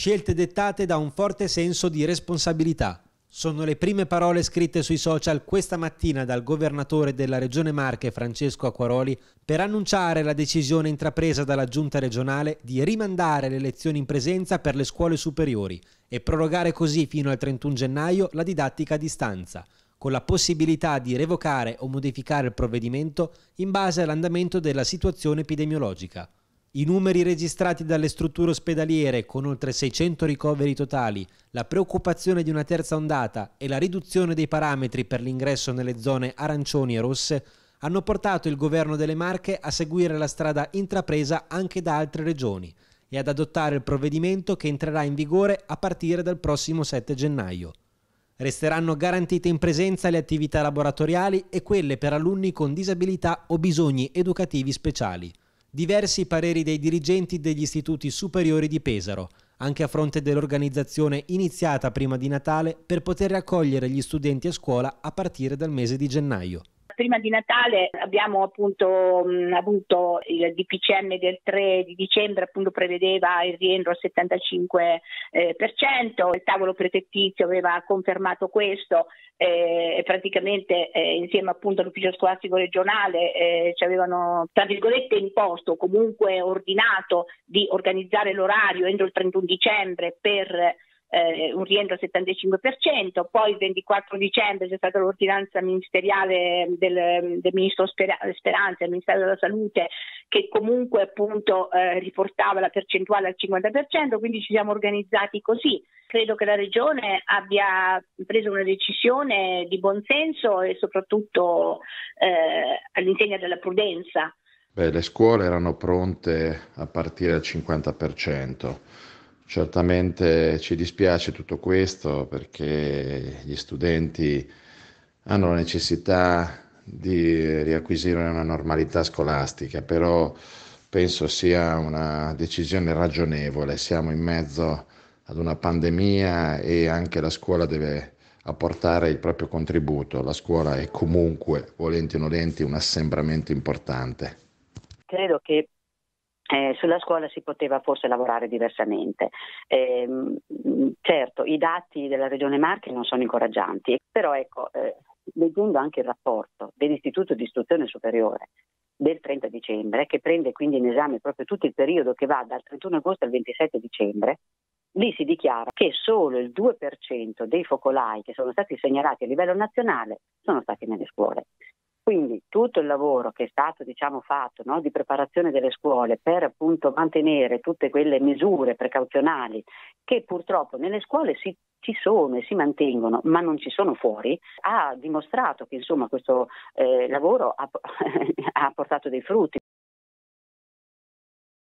Scelte dettate da un forte senso di responsabilità. Sono le prime parole scritte sui social questa mattina dal governatore della Regione Marche Francesco Acquaroli per annunciare la decisione intrapresa dalla Giunta regionale di rimandare le lezioni in presenza per le scuole superiori e prorogare così fino al 31 gennaio la didattica a distanza, con la possibilità di revocare o modificare il provvedimento in base all'andamento della situazione epidemiologica. I numeri registrati dalle strutture ospedaliere, con oltre 600 ricoveri totali, la preoccupazione di una terza ondata e la riduzione dei parametri per l'ingresso nelle zone arancioni e rosse hanno portato il governo delle Marche a seguire la strada intrapresa anche da altre regioni e ad adottare il provvedimento che entrerà in vigore a partire dal prossimo 7 gennaio. Resteranno garantite in presenza le attività laboratoriali e quelle per alunni con disabilità o bisogni educativi speciali. Diversi pareri dei dirigenti degli istituti superiori di Pesaro, anche a fronte dell'organizzazione iniziata prima di Natale per poter raccogliere gli studenti a scuola a partire dal mese di gennaio prima di Natale abbiamo appunto mh, avuto il DPCM del 3 di dicembre appunto prevedeva il rientro al 75%, eh, il tavolo prefettizio aveva confermato questo eh, e praticamente eh, insieme appunto all'ufficio scolastico regionale eh, ci avevano tra virgolette imposto comunque ordinato di organizzare l'orario entro il 31 dicembre per eh, un rientro al 75%, poi il 24 dicembre c'è stata l'ordinanza ministeriale del, del ministro Speranza, del Ministero della Salute, che comunque appunto eh, riportava la percentuale al 50%, quindi ci siamo organizzati così. Credo che la Regione abbia preso una decisione di buonsenso e soprattutto eh, all'insegna della prudenza. Beh, le scuole erano pronte a partire dal 50%. Certamente ci dispiace tutto questo perché gli studenti hanno la necessità di riacquisire una normalità scolastica, però penso sia una decisione ragionevole. Siamo in mezzo ad una pandemia e anche la scuola deve apportare il proprio contributo. La scuola è comunque, volenti o nolenti, un assembramento importante. Credo che eh, sulla scuola si poteva forse lavorare diversamente. Eh, certo, i dati della Regione Marche non sono incoraggianti, però ecco, eh, leggendo anche il rapporto dell'Istituto di Istruzione Superiore del 30 dicembre, che prende quindi in esame proprio tutto il periodo che va dal 31 agosto al 27 dicembre, lì si dichiara che solo il 2% dei focolai che sono stati segnalati a livello nazionale sono stati nelle scuole. Quindi tutto il lavoro che è stato diciamo, fatto no, di preparazione delle scuole per appunto mantenere tutte quelle misure precauzionali che purtroppo nelle scuole si, ci sono e si mantengono, ma non ci sono fuori, ha dimostrato che insomma, questo eh, lavoro ha, ha portato dei frutti.